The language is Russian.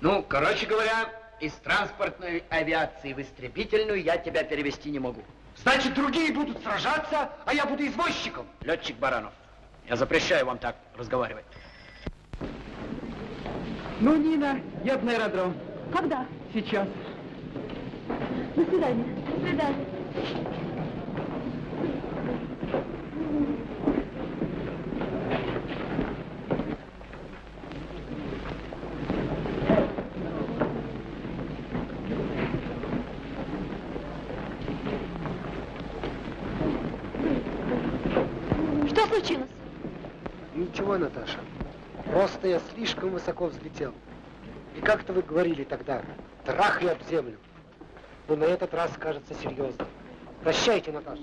Ну, короче говоря, из транспортной авиации в истребительную я тебя перевести не могу. Значит, другие будут сражаться, а я буду извозчиком. Летчик Баранов, я запрещаю вам так разговаривать. Ну, Нина, я на аэродром. Когда? Сейчас. До свидания. До свидания. Случилось? Ничего, Наташа. Просто я слишком высоко взлетел. И как-то вы говорили тогда, трах об землю. Но на этот раз кажется серьезно. Прощайте, Наташа.